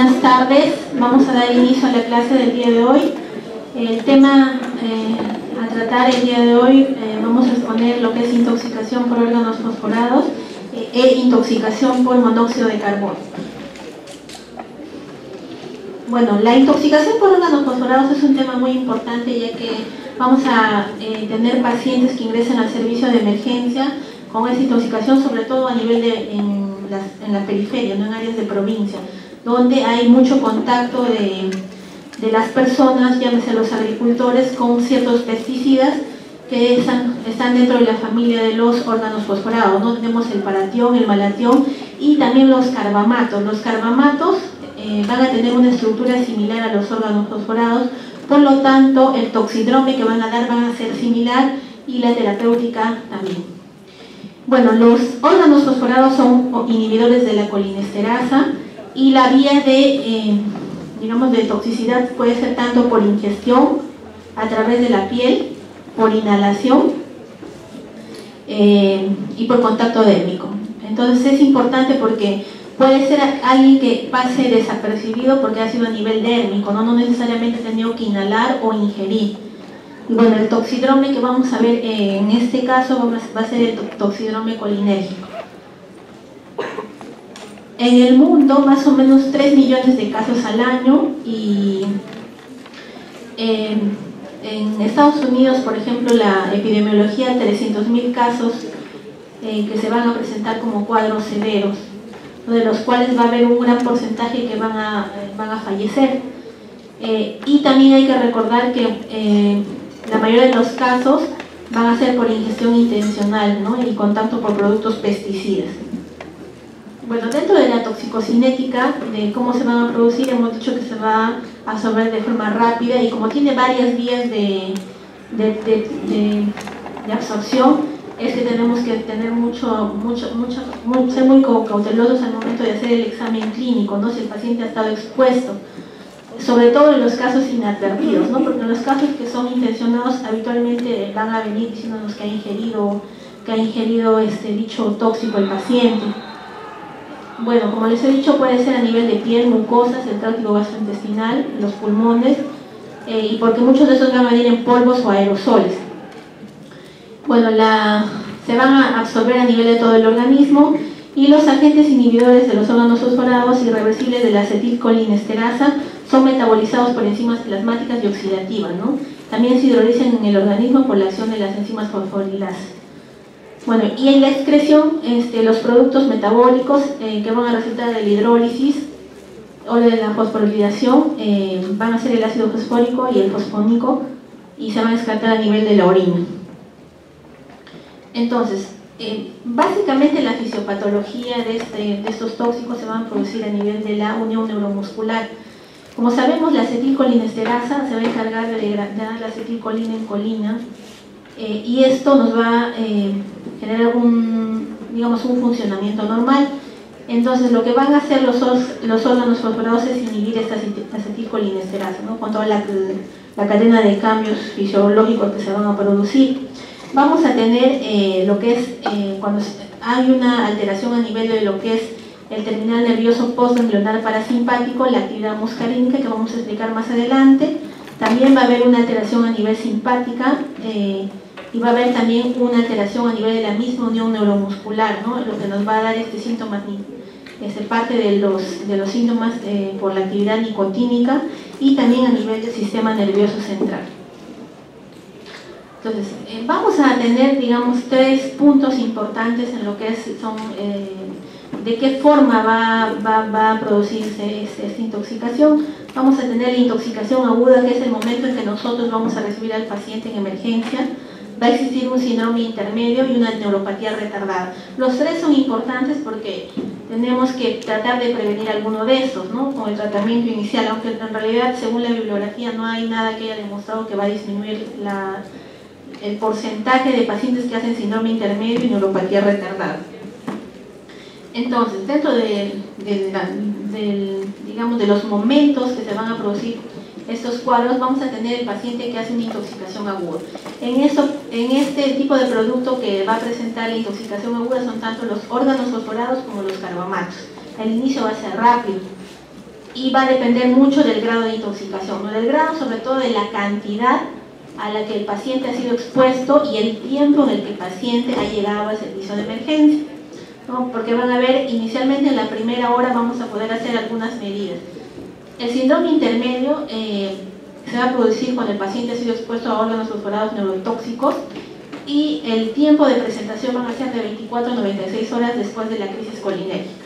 Buenas tardes, vamos a dar inicio a la clase del día de hoy. El tema eh, a tratar el día de hoy, eh, vamos a exponer lo que es intoxicación por órganos fosforados eh, e intoxicación por monóxido de carbono. Bueno, la intoxicación por órganos fosforados es un tema muy importante ya que vamos a tener pacientes que ingresen al servicio de emergencia con esa intoxicación, sobre todo a nivel de en, la periferia, no en áreas de provincia donde hay mucho contacto de, las personas, llámese los agricultores, con ciertos pesticidas que están, dentro de la familia de los órganos fosforados. ¿no? Tenemos el paratión, el malatión y también los carbamatos. Los carbamatos eh, van a tener una estructura similar a los órganos fosforados, por lo tanto el toxidrome que van a dar van a ser similar y la terapéutica también. Bueno, los órganos fosforados son inhibidores de la colinesterasa, y la vía de, eh, digamos, de toxicidad puede ser tanto por ingestión a través de la piel, por inhalación eh, y por contacto dérmico. Entonces es importante porque puede ser alguien que pase desapercibido porque ha sido a nivel dérmico, no, necesariamente ha tenido que inhalar o ingerir. Y bueno, el toxidrome que vamos a ver eh, en este caso va a ser el toxidrome colinérgico. En el mundo, más o menos 3 millones de casos al año y en, Estados Unidos, por ejemplo, la epidemiología, 300.000 casos eh, que se van a presentar como cuadros severos, de los cuales va a haber un gran porcentaje que van a, van a fallecer. Eh, y también hay que recordar que eh, la mayoría de los casos van a ser por ingestión intencional ¿no? y contacto por productos pesticidas. Bueno, dentro de la toxicocinética, de cómo se van a producir, hemos dicho que se va a absorber de forma rápida y como tiene varias vías de, absorción, es que tenemos que tener mucho, mucho, mucho, ser muy cautelosos al momento de hacer el examen clínico, ¿no? si el paciente ha estado expuesto, sobre todo en los casos inadvertidos, ¿no? porque en los casos que son intencionados habitualmente van a venir diciéndonos que ha ingerido, que ha ingerido este dicho tóxico el paciente. Bueno, como les he dicho, puede ser a nivel de piel, mucosas, el gastrointestinal, los pulmones, eh, y porque muchos de esos van a venir en polvos o aerosoles. Bueno, se van a absorber a nivel de todo el organismo y los agentes inhibidores de los órganos fosforados irreversibles de la acetilcolinesterasa son metabolizados por enzimas plasmáticas y oxidativas. ¿no? También se hidrolizan en el organismo por la acción de las enzimas fosforilases. Bueno, y en la excreción, este, los productos metabólicos eh, que van a resultar de la hidrólisis o de la fosforilación eh, van a ser el ácido fosfórico y el fosfónico y se van a descartar a nivel de la orina. Entonces, eh, básicamente la fisiopatología de, este, de, estos tóxicos se van a producir a nivel de la unión neuromuscular. Como sabemos, la acetilcolinesterasa se va a encargar de degradar la acetilcolina en colina eh, y esto nos va a eh, generar un, digamos, un funcionamiento normal. Entonces lo que van a hacer los, los órganos fosforados es inhibir esta acetilcolinesterasa, ¿no? con toda la, cadena de cambios fisiológicos que se van a producir. Vamos a tener eh, lo que es, cuando hay una alteración a nivel de lo que es el terminal nervioso postganglionar parasimpático, la actividad muscarínica que vamos a explicar más adelante. También va a haber una alteración a nivel simpática, y va a haber también una alteración a nivel de la misma unión neuromuscular, ¿no? lo que nos va a dar este síntoma es parte de los, de los síntomas eh, por la actividad nicotínica y también a nivel del sistema nervioso central. Entonces, eh, vamos a tener, digamos, tres puntos importantes en lo que es, son, eh, de qué forma va, va, va a producirse esta intoxicación. Vamos a tener la intoxicación aguda, que es el momento en que nosotros vamos a recibir al paciente en emergencia, va a existir un síndrome intermedio y una neuropatía retardada. Los tres son importantes porque tenemos que tratar de prevenir alguno de estos, ¿no? Con el tratamiento inicial, aunque en realidad, según la bibliografía, no hay nada que haya demostrado que va a disminuir el porcentaje de pacientes que hacen síndrome intermedio y neuropatía retardada. Entonces, dentro de, digamos, de los momentos que se van a producir estos cuadros, vamos a tener el paciente que hace una intoxicación aguda. En, eso, en este tipo de producto que va a presentar la intoxicación aguda son tanto los órganos fosforados como los carbamatos. El inicio va a ser rápido y va a depender mucho del grado de intoxicación, ¿no? del grado sobre todo de la cantidad a la que el paciente ha sido expuesto y el tiempo en el que el paciente ha llegado al servicio de emergencia. Porque van a ver, inicialmente en la primera hora vamos a poder hacer algunas medidas. El síndrome intermedio eh, se va a producir cuando el paciente ha sido expuesto a órganos fosforados neurotóxicos y el tiempo de presentación va a ser de 24 a 96 horas después de la crisis colinérgica.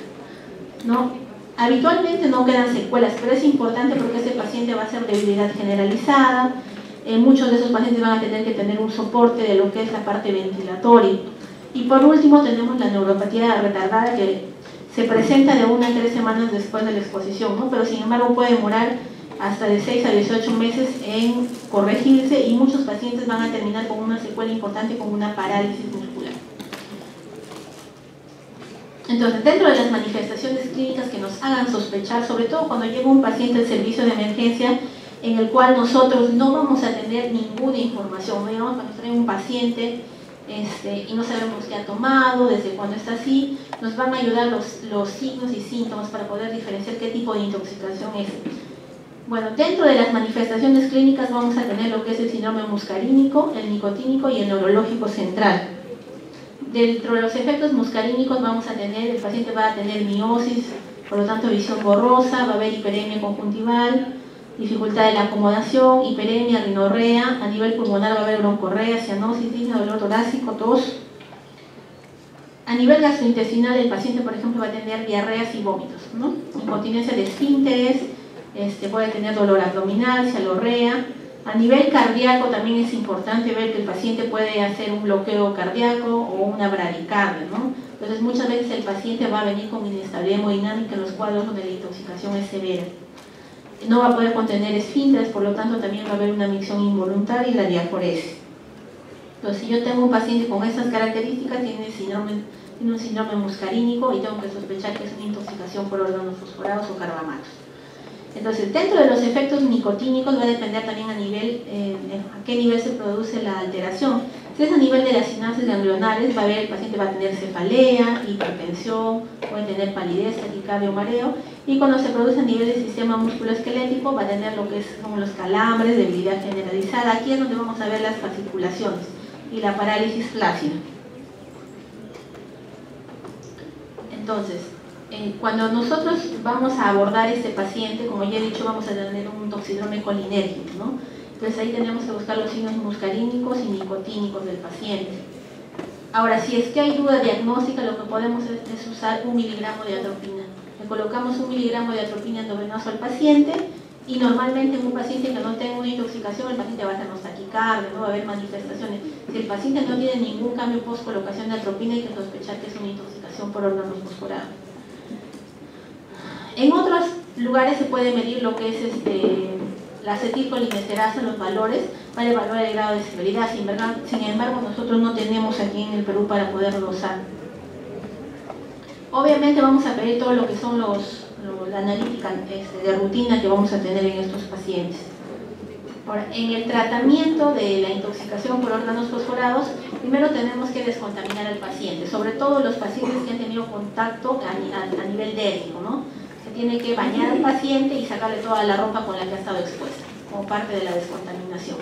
¿no? Habitualmente no quedan secuelas, pero es importante porque ese paciente va a ser debilidad generalizada, eh, muchos de esos pacientes van a tener que tener un soporte de lo que es la parte ventilatoria. Y por último tenemos la neuropatía retardada que se presenta de una a tres semanas después de la exposición, ¿no? pero sin embargo puede demorar hasta de 6 a 18 meses en corregirse y muchos pacientes van a terminar con una secuela importante como una parálisis muscular. Entonces, dentro de las manifestaciones clínicas que nos hagan sospechar, sobre todo cuando llega un paciente al servicio de emergencia en el cual nosotros no vamos a tener ninguna información, digamos, cuando trae un paciente este, y no sabemos qué ha tomado, desde cuándo está así, nos van a ayudar los, los signos y síntomas para poder diferenciar qué tipo de intoxicación es. Bueno, dentro de las manifestaciones clínicas vamos a tener lo que es el síndrome muscarínico, el nicotínico y el neurológico central. Dentro de los efectos muscarínicos vamos a tener, el paciente va a tener miosis, por lo tanto visión borrosa, va a haber hiperemia conjuntival, dificultad de la acomodación, hiperemia, rinorrea, a nivel pulmonar va a haber broncorrea, cianosis, dolor torácico, tos. A nivel gastrointestinal el paciente, por ejemplo, va a tener diarreas y vómitos, ¿no? incontinencia de esfínteres, este, puede tener dolor abdominal, cialorrea. A nivel cardíaco también es importante ver que el paciente puede hacer un bloqueo cardíaco o una bradicardia. ¿no? Entonces muchas veces el paciente va a venir con inestabilidad hemodinámica en los cuadros donde la intoxicación es severa no va a poder contener esfínteres, por lo tanto también va a haber una micción involuntaria y la diaforesis. Entonces, si yo tengo un paciente con esas características, tiene, un síndrome muscarínico y tengo que sospechar que es una intoxicación por órganos fosforados o carbamatos. Entonces, dentro de los efectos nicotínicos va a depender también a nivel, eh, a qué nivel se produce la alteración. Si es a nivel de las sinapsis ganglionares, va a ver, el paciente va a tener cefalea, hipertensión, puede tener palidez, taquicardia o mareo, y cuando se produce a nivel del sistema musculoesquelético va a tener lo que es como los calambres, debilidad generalizada. Aquí es donde vamos a ver las fasciculaciones y la parálisis flácida. Entonces, eh, cuando nosotros vamos a abordar este paciente, como ya he dicho, vamos a tener un toxidrome colinérgico, ¿no? Entonces ahí tenemos que buscar los signos muscarínicos y nicotínicos del paciente. Ahora, si es que hay duda diagnóstica, lo que podemos es, es usar un miligramo de atropina. Le colocamos un miligramo de atropina endovenoso al paciente y normalmente en un paciente que no tenga una intoxicación, el paciente va a tener taquicardia, no va a haber manifestaciones. Si el paciente no tiene ningún cambio post colocación de atropina, hay que sospechar que es una intoxicación por órganos fosforados. En otros lugares se puede medir lo que es este, la acetilcolinesterasa, los valores, para evaluar el grado de severidad. Sin embargo, nosotros no tenemos aquí en el Perú para poderlo usar. Obviamente vamos a pedir todo lo que son los, la analítica este, de rutina que vamos a tener en estos pacientes. Ahora, en el tratamiento de la intoxicación por órganos fosforados, primero tenemos que descontaminar al paciente, sobre todo los pacientes que han tenido contacto a, a nivel dérmico, ¿no? Tiene que bañar al paciente y sacarle toda la ropa con la que ha estado expuesta, como parte de la descontaminación.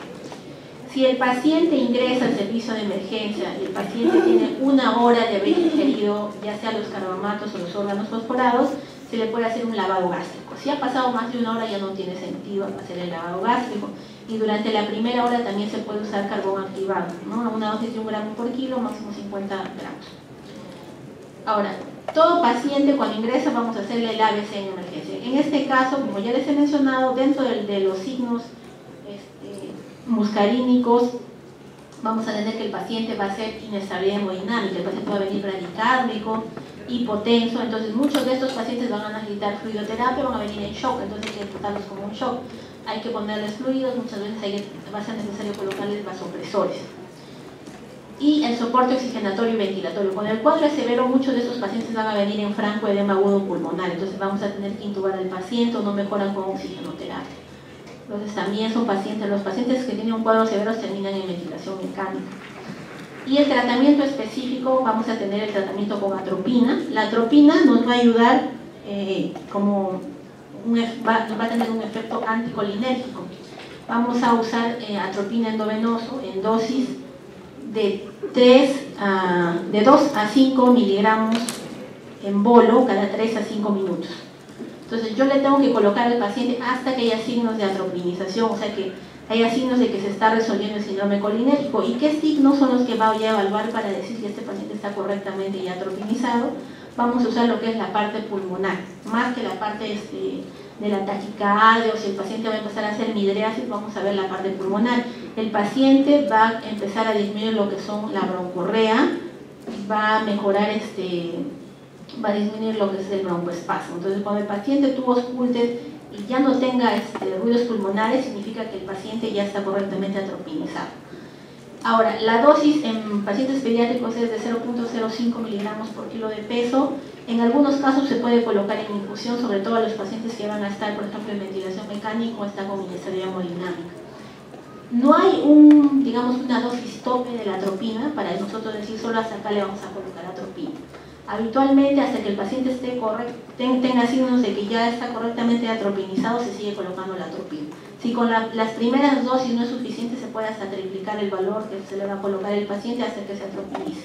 Si el paciente ingresa al servicio de emergencia y el paciente tiene una hora de haber ingerido ya sea los carbamatos o los órganos fosforados, se le puede hacer un lavado gástrico. Si ha pasado más de una hora ya no tiene sentido hacer el lavado gástrico. Y durante la primera hora también se puede usar carbón activado, ¿no? una dosis de un gramo por kilo, máximo 50 gramos. Ahora, todo paciente cuando ingresa vamos a hacerle el ABC en emergencia. En este caso, como ya les he mencionado, dentro de, los signos este, muscarínicos vamos a tener que el paciente va a ser inestabilidad hemodinámica, el paciente va a venir bradicárdico, hipotenso, entonces muchos de estos pacientes van a necesitar fluidoterapia, van a venir en shock, entonces hay que tratarlos como un shock. Hay que ponerles fluidos, muchas veces va a ser necesario colocarles vasopresores. Y el soporte oxigenatorio y ventilatorio. Con el cuadro severo, muchos de estos pacientes van a venir en franco edema agudo pulmonar, entonces vamos a tener que intubar al paciente o no mejoran con oxigenoterapia. Entonces también son pacientes, los pacientes que tienen un cuadro severo terminan en ventilación mecánica. Y el tratamiento específico, vamos a tener el tratamiento con atropina. La atropina nos va a ayudar eh, como va, a tener un efecto anticolinérgico. Vamos a usar eh, atropina endovenoso en dosis de, 3 a, de 2 a 5 miligramos en bolo cada 3 a 5 minutos. Entonces yo le tengo que colocar al paciente hasta que haya signos de atropinización, o sea que haya signos de que se está resolviendo el síndrome colinérgico. ¿Y qué signos son los que va a evaluar para decir si este paciente está correctamente ya atropinizado? Vamos a usar lo que es la parte pulmonar, más que la parte este, de la taquicardia o si el paciente va a empezar a hacer midriasis, vamos a ver la parte pulmonar. El paciente va a empezar a disminuir lo que son la broncorrea, va a mejorar este va a disminuir lo que es el broncoespasmo. Entonces, cuando el paciente tuvo auscultes y ya no tenga este, ruidos pulmonares, significa que el paciente ya está correctamente atropinizado. Ahora, la dosis en pacientes pediátricos es de 0.05 miligramos por kilo de peso. En algunos casos se puede colocar en infusión, sobre todo a los pacientes que van a estar, por ejemplo, en ventilación mecánica o está con inestabilidad hemodinámica. No hay un, digamos, una dosis tope de la atropina para nosotros decir solo hasta acá le vamos a colocar atropina habitualmente hasta que el paciente esté correcto, tenga signos de que ya está correctamente atropinizado, se sigue colocando la atropina. Si con las primeras dosis no es suficiente, se puede hasta triplicar el valor que se le va a colocar al paciente hasta que se atropinice.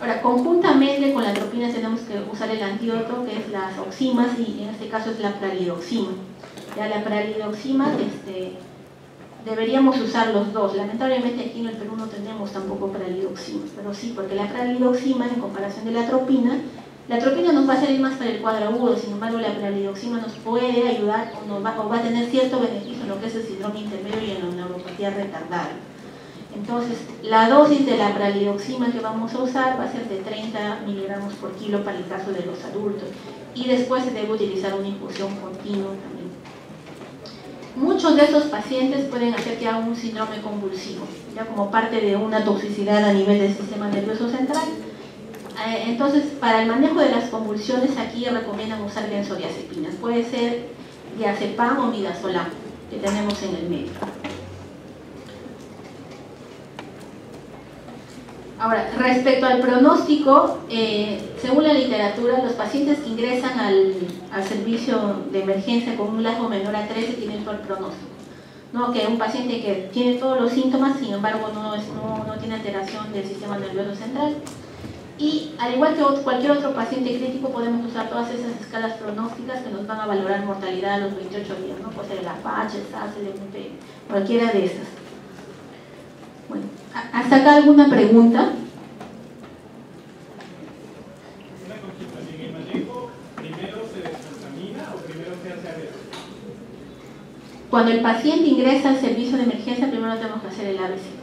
Ahora, conjuntamente con la atropina tenemos que usar el antídoto, que es las oximas, y en este caso es la pralidoxima. Ya la pralidoxima, este, deberíamos usar los dos. Lamentablemente aquí en el Perú no tenemos tampoco pralidoxima, pero sí, porque la pralidoxima en comparación de la atropina, la atropina nos va a servir más para el cuadro agudo, sin embargo la pralidoxima nos puede ayudar o, nos va, a tener cierto beneficio en lo que es el síndrome intermedio y en la neuropatía retardada. Entonces, la dosis de la pralidoxima que vamos a usar va a ser de 30 miligramos por kilo para el caso de los adultos y después se debe utilizar una infusión continua también Muchos de estos pacientes pueden hacer ya un síndrome convulsivo, ya como parte de una toxicidad a nivel del sistema nervioso central. Eh, entonces, para el manejo de las convulsiones, aquí recomiendan usar benzodiazepinas. Puede ser diazepam o midazolam, que tenemos en el medio. Ahora, respecto al pronóstico, eh, según la literatura, los pacientes que ingresan al, servicio de emergencia con un lasgo menor a 13 tienen todo el pronóstico. ¿no? Que un paciente que tiene todos los síntomas, sin embargo, no, no, tiene alteración del sistema nervioso central. Y al igual que cualquier otro paciente crítico, podemos usar todas esas escalas pronósticas que nos van a valorar mortalidad a los 28 días, ¿no? puede ser el Apache, el SAS, el MP, cualquiera de esas. Bueno, ¿hasta acá alguna pregunta? Una consulta, ¿en el manejo primero se descontamina o primero se hace ABC? Cuando el paciente ingresa al servicio de emergencia, primero tenemos que hacer el ABC.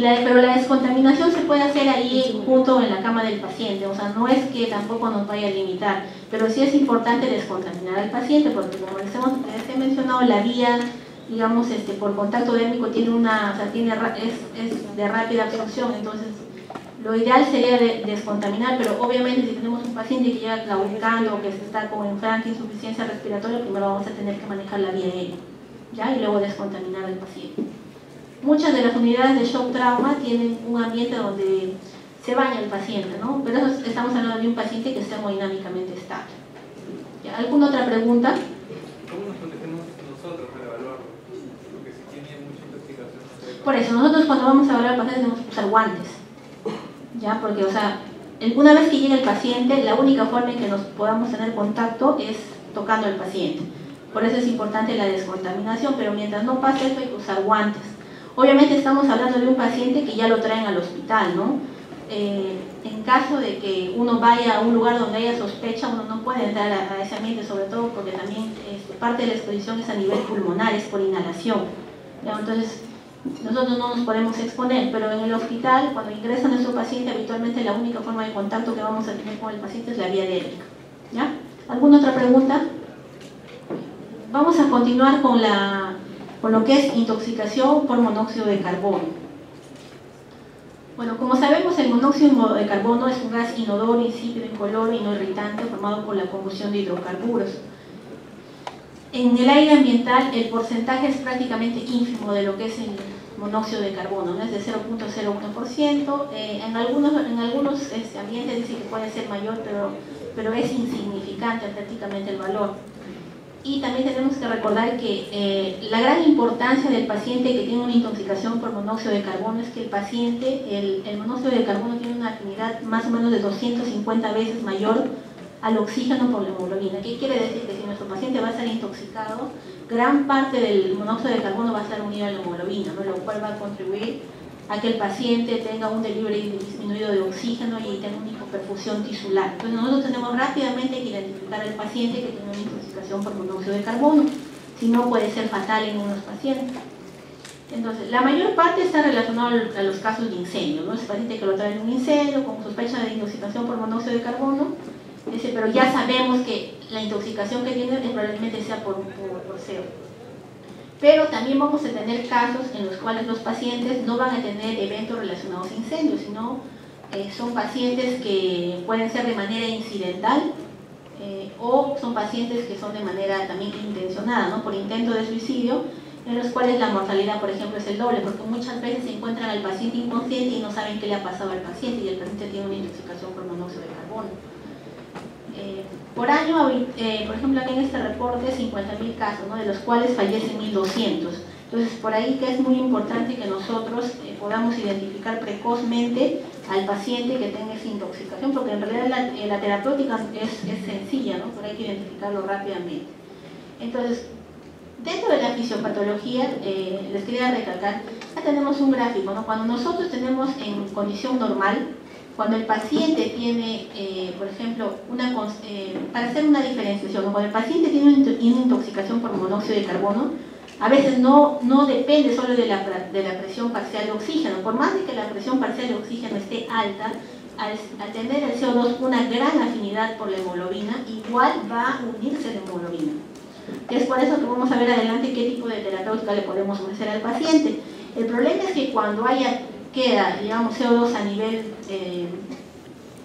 Pero la descontaminación se puede hacer ahí junto en la cama del paciente, o sea, no es que tampoco nos vaya a limitar, pero sí es importante descontaminar al paciente, porque como les, hemos, les he mencionado, la vía digamos, este, por contacto dérmico tiene una, o sea, tiene, es, es, de rápida absorción, entonces lo ideal sería descontaminar, pero obviamente si tenemos un paciente que llega claudicando o que está con franca insuficiencia respiratoria, primero vamos a tener que manejar la vía aérea, ¿ya? Y luego descontaminar al paciente. Muchas de las unidades de shock trauma tienen un ambiente donde se baña el paciente, ¿no? Pero estamos hablando de un paciente que está hemodinámicamente estable. ¿Alguna otra pregunta? Por eso, nosotros cuando vamos a hablar al paciente tenemos que usar guantes. ¿Ya? Porque, o sea, una vez que llega el paciente, la única forma en que nos podamos tener contacto es tocando al paciente. Por eso es importante la descontaminación, pero mientras no pase eso hay que usar guantes. Obviamente estamos hablando de un paciente que ya lo traen al hospital, ¿no? Eh, en caso de que uno vaya a un lugar donde haya sospecha, uno no puede entrar a, ese ambiente, sobre todo porque también este, parte de la exposición es a nivel pulmonar, es por inhalación. Entonces, nosotros no nos podemos exponer, pero en el hospital, cuando ingresa nuestro paciente, habitualmente la única forma de contacto que vamos a tener con el paciente es la vía aérea. ¿Ya? ¿Alguna otra pregunta? Vamos a continuar con, la, con lo que es intoxicación por monóxido de carbono. Bueno, como sabemos, el monóxido de carbono es un gas inodoro, insípido, incoloro y no irritante formado por la combustión de hidrocarburos. En el aire ambiental el porcentaje es prácticamente ínfimo de lo que es el monóxido de carbono, ¿no? es de 0.01%, eh, en algunos, en algunos este, ambientes dice que puede ser mayor, pero, pero es insignificante prácticamente el valor. Y también tenemos que recordar que eh, la gran importancia del paciente que tiene una intoxicación por monóxido de carbono es que el paciente, el, el monóxido de carbono tiene una afinidad más o menos de 250 veces mayor al oxígeno por la hemoglobina. ¿Qué quiere decir? Que si nuestro paciente va a estar intoxicado, gran parte del monóxido de carbono va a estar unido a la hemoglobina, lo cual va a contribuir a que el paciente tenga un delivery disminuido de oxígeno y tenga una hipoperfusión tisular. Entonces nosotros tenemos rápidamente que identificar al paciente que tiene una intoxicación por monóxido de carbono, si no puede ser fatal en unos pacientes. Entonces, la mayor parte está relacionada a los casos de incendio, ¿no? Ese paciente que lo trae en un incendio con sospecha de intoxicación por monóxido de carbono, ese, pero ya sabemos que la intoxicación que tiene probablemente sea por, por, por CO pero también vamos a tener casos en los cuales los pacientes no van a tener eventos relacionados a incendios, sino eh, son pacientes que pueden ser de manera incidental eh, o son pacientes que son de manera también intencionada, ¿no? por intento de suicidio, en los cuales la mortalidad, por ejemplo, es el doble, porque muchas veces se encuentran al paciente inconsciente y no saben qué le ha pasado al paciente y el paciente tiene una intoxicación por monóxido de carbono. Eh, por año, eh, por ejemplo, aquí en este reporte, 50.000 casos, ¿no? de los cuales fallecen 1.200. Entonces, por ahí que es muy importante que nosotros eh, podamos identificar precozmente al paciente que tenga esa intoxicación, porque en realidad la, la terapéutica es, es, sencilla, ¿no? pero hay que identificarlo rápidamente. Entonces, dentro de la fisiopatología, les quería recalcar, ya tenemos un gráfico, ¿no? cuando nosotros tenemos en condición normal, cuando el paciente tiene, eh, por ejemplo, una, eh, para hacer una diferenciación, cuando el paciente tiene una intoxicación por monóxido de carbono, a veces no, no depende solo de la, de la presión parcial de oxígeno. Por más de que la presión parcial de oxígeno esté alta, al, tener el CO2 una gran afinidad por la hemoglobina, igual va a unirse la hemoglobina. Es por eso que vamos a ver adelante qué tipo de terapéutica le podemos ofrecer al paciente. El problema es que cuando haya queda, digamos, CO2 a nivel eh,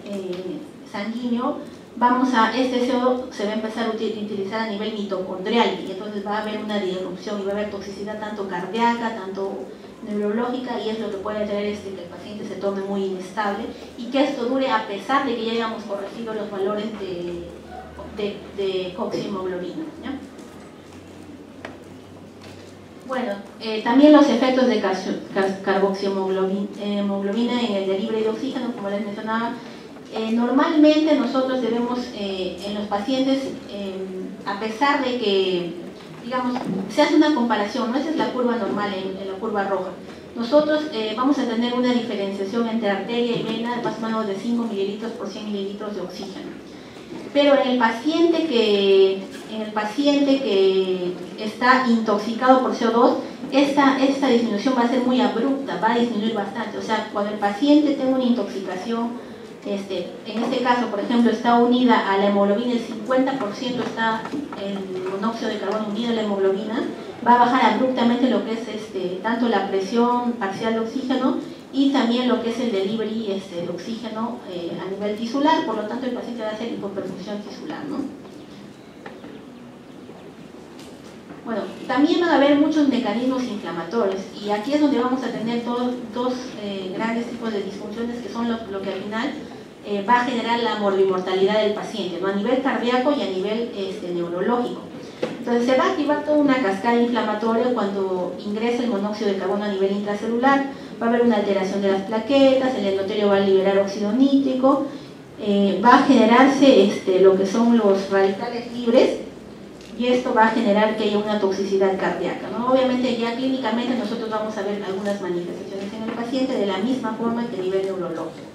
eh, sanguíneo, vamos a, este CO2 se va a empezar a utilizar a nivel mitocondrial y entonces va a haber una disrupción y va a haber toxicidad tanto cardíaca, tanto neurológica y es lo que puede traer este, que el paciente se tome muy inestable y que esto dure a pesar de que ya hayamos corregido los valores de, de, de Bueno, eh, también los efectos de carboxiemoglobina en el delivery de oxígeno, como les mencionaba. Eh, normalmente nosotros debemos, eh, en los pacientes, a pesar de que, digamos, se hace una comparación, no esa es la curva normal en, la curva roja. Nosotros vamos a tener una diferenciación entre arteria y vena de más o menos de 5 mililitros por 100 mililitros de oxígeno. Pero en el paciente que, en el paciente que está intoxicado por CO2, esta, esta disminución va a ser muy abrupta, va a disminuir bastante. O sea, cuando el paciente tenga una intoxicación, este, en este caso, por ejemplo, está unida a la hemoglobina, el 50% está el monóxido de carbono unido a la hemoglobina, va a bajar abruptamente lo que es este, tanto la presión parcial de oxígeno y también lo que es el delivery este, de oxígeno eh, a nivel tisular, por lo tanto el paciente va a hacer hipoperfusión tisular. ¿no? Bueno, también van a haber muchos mecanismos inflamatorios y aquí es donde vamos a tener dos eh, grandes tipos de disfunciones que son lo, que al final eh, va a generar la morbimortalidad del paciente, ¿no? a nivel cardíaco y a nivel este, neurológico. Entonces se va a activar toda una cascada inflamatoria cuando ingresa el monóxido de carbono a nivel intracelular, va a haber una alteración de las plaquetas, el endotelio va a liberar óxido nítrico, eh, va a generarse este, lo que son los radicales libres y esto va a generar que haya una toxicidad cardíaca. Obviamente ya clínicamente nosotros vamos a ver algunas manifestaciones en el paciente de la misma forma que a nivel neurológico.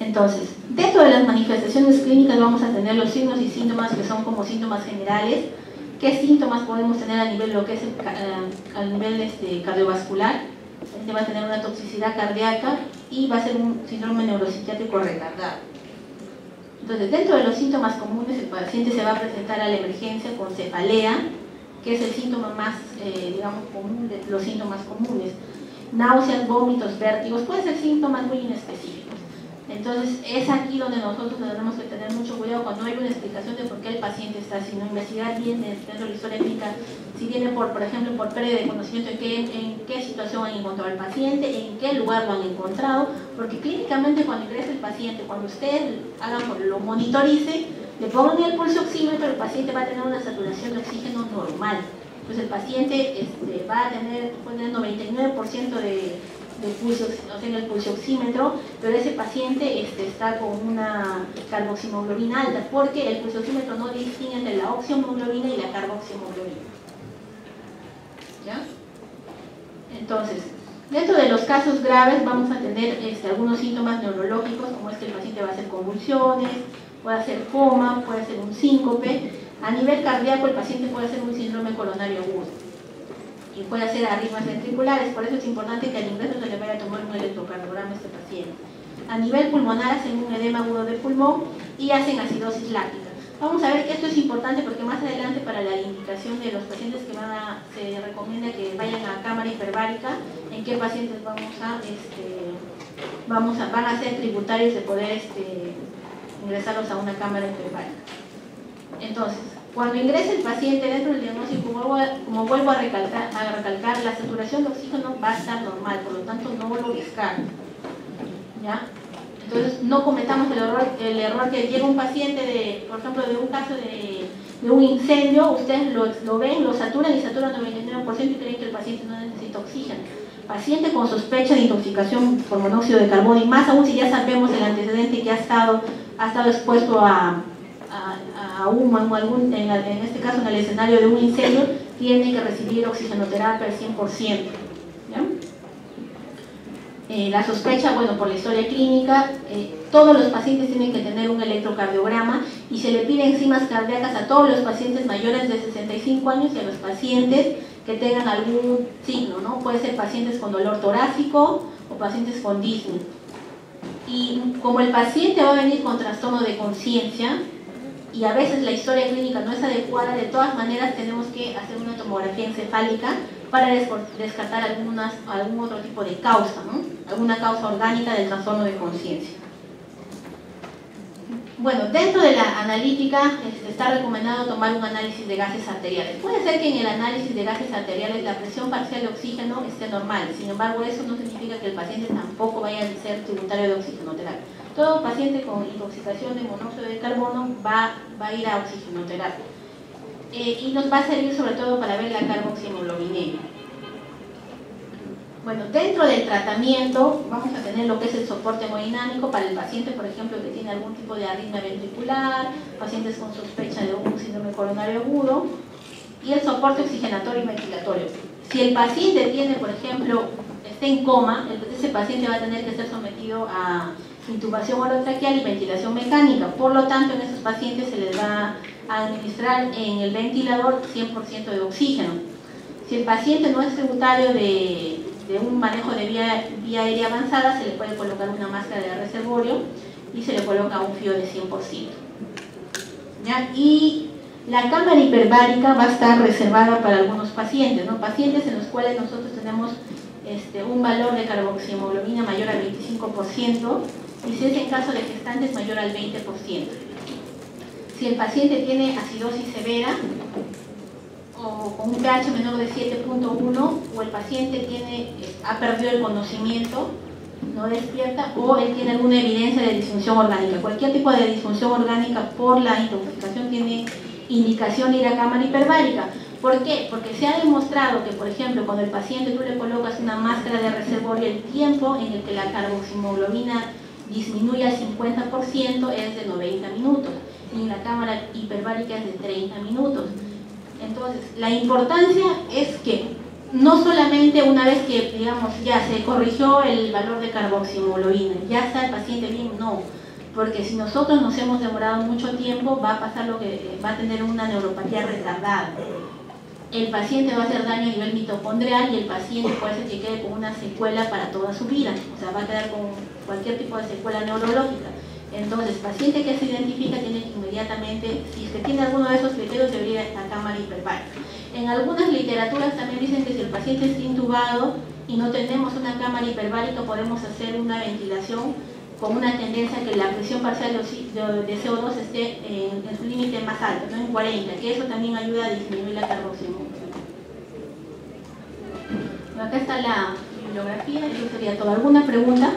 Entonces, dentro de las manifestaciones clínicas vamos a tener los signos y síntomas que son como síntomas generales, qué síntomas podemos tener a nivel, lo que es eh, nivel este, cardiovascular. Paciente va a tener una toxicidad cardíaca y va a ser un síndrome neuropsiquiátrico retardado. Entonces, dentro de los síntomas comunes, el paciente se va a presentar a la emergencia con cefalea, que es el síntoma más, eh, digamos, común de los síntomas comunes. Náuseas, vómitos, vértigos, pueden ser síntomas muy inespecíficos. Entonces es aquí donde nosotros tenemos que tener mucho cuidado cuando hay una explicación de por qué el paciente está así, no investigar bien dentro de la historia clínica, si viene por, por ejemplo, por pérdida de conocimiento en qué, en qué situación han encontrado al paciente, en qué lugar lo han encontrado, porque clínicamente cuando ingresa el paciente, cuando usted haga, lo monitorice, le pongan el pulso oxímetro, el paciente va a tener una saturación de oxígeno normal. Entonces el paciente este, va a tener, tener 99% de del pulso, o el pulso oxímetro, pero ese paciente este, está con una carboximoglobina alta, porque el pulso oxímetro no distingue entre la oximoglobina y la carboximoglobina. ¿Ya? Entonces, dentro de los casos graves vamos a tener este, algunos síntomas neurológicos, como es que el paciente va a hacer convulsiones, puede hacer coma, puede hacer un síncope. A nivel cardíaco, el paciente puede hacer un síndrome coronario agudo y puede hacer arritmias ventriculares, por eso es importante que al ingreso se le vaya a tomar un electrocardiograma a este paciente. A nivel pulmonar hacen un edema agudo de pulmón y hacen acidosis láctica. Vamos a ver, esto es importante porque más adelante para la indicación de los pacientes que van a, se recomienda que vayan a cámara hiperbárica, en qué pacientes vamos a, este, vamos a, van a ser tributarios de poder este, ingresarlos a una cámara hiperbárica. Entonces, cuando ingresa el paciente dentro del diagnóstico, como vuelvo a recalcar, a la saturación de oxígeno va a estar normal, por lo tanto no lo descargo. ¿Ya? Entonces no cometamos el error, el error que llega un paciente, de, por ejemplo, de un caso de, un incendio, ustedes lo, ven, lo saturan y saturan 99% y creen que el paciente no necesita oxígeno. Paciente con sospecha de intoxicación por monóxido de carbono y más aún si ya sabemos el antecedente que ha estado, ha estado expuesto a, a, humo, en, algún, en, este caso en el escenario de un incendio, tiene que recibir oxigenoterapia al 100%. Eh, la sospecha, bueno, por la historia clínica, eh, todos los pacientes tienen que tener un electrocardiograma y se le pide enzimas cardíacas a todos los pacientes mayores de 65 años y a los pacientes que tengan algún signo, ¿no? Puede ser pacientes con dolor torácico o pacientes con disney. Y como el paciente va a venir con trastorno de conciencia, y a veces la historia clínica no es adecuada, de todas maneras tenemos que hacer una tomografía encefálica para descartar algunas, algún otro tipo de causa, alguna causa orgánica del trastorno de conciencia. Bueno, dentro de la analítica este, está recomendado tomar un análisis de gases arteriales. Puede ser que en el análisis de gases arteriales la presión parcial de oxígeno esté normal, sin embargo eso no significa que el paciente tampoco vaya a ser tributario de oxigenoterapia. Todo paciente con intoxicación de monóxido de carbono va, va a ir a oxigenoterapia. Eh, y nos va a servir sobre todo para ver la carboximoglobinemia. Bueno, dentro del tratamiento vamos a tener lo que es el soporte hemodinámico para el paciente, por ejemplo, que tiene algún tipo de arritmia ventricular, pacientes con sospecha de un síndrome coronario agudo, y el soporte oxigenatorio y ventilatorio. Si el paciente tiene, por ejemplo, está en coma, ese paciente va a tener que ser sometido a intubación orotraqueal y ventilación mecánica. Por lo tanto, en esos pacientes se les va a administrar en el ventilador 100% de oxígeno. Si el paciente no es tributario de, un manejo de vía, vía, aérea avanzada, se le puede colocar una máscara de reservorio y se le coloca un fío de 100%. Y la cámara hiperbárica va a estar reservada para algunos pacientes, ¿no? pacientes en los cuales nosotros tenemos este, un valor de carboxiemoglobina mayor al 25%, y si es en caso de gestantes mayor al 20%. Si el paciente tiene acidosis severa o con un pH menor de 7.1 o el paciente tiene, ha perdido el conocimiento, no despierta o él tiene alguna evidencia de disfunción orgánica. Cualquier tipo de disfunción orgánica por la intoxicación tiene indicación de ir a cámara hiperbárica. ¿Por qué? Porque se ha demostrado que, por ejemplo, cuando el paciente tú le colocas una máscara de reservorio, el tiempo en el que la carboximoglobina disminuye al 50% es de 90 minutos y en la cámara hiperbárica es de 30 minutos. Entonces, la importancia es que no solamente una vez que, digamos, ya se corrigió el valor de carboximologina, ya está el paciente bien, no. porque si nosotros nos hemos demorado mucho tiempo va a pasar lo que va a tener una neuropatía retardada. El paciente va a hacer daño a nivel mitocondrial y el paciente puede ser que quede con una secuela para toda su vida, o sea, va a quedar con cualquier tipo de secuela neurológica. Entonces, paciente que se identifica tiene que inmediatamente, si se tiene alguno de esos criterios, debería ir a cámara hiperbárica. En algunas literaturas también dicen que si el paciente está intubado y no tenemos una cámara hiperbárica, podemos hacer una ventilación con una tendencia a que la presión parcial de CO2 esté en, su límite más alto, ¿no? en 40, que eso también ayuda a disminuir la carboxilación. Acá está la bibliografía, eso sería todo. ¿Alguna pregunta?